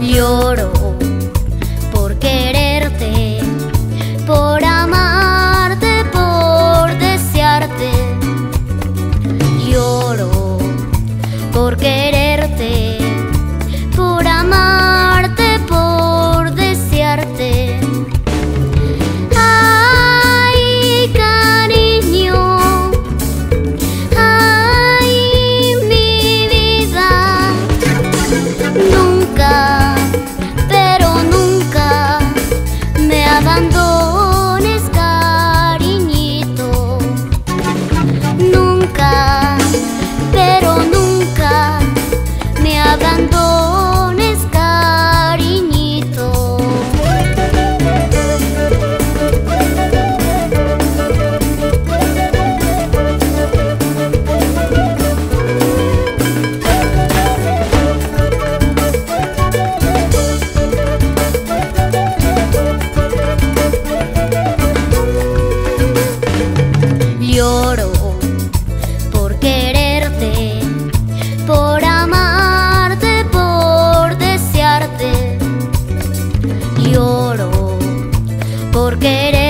lloro. Por quererte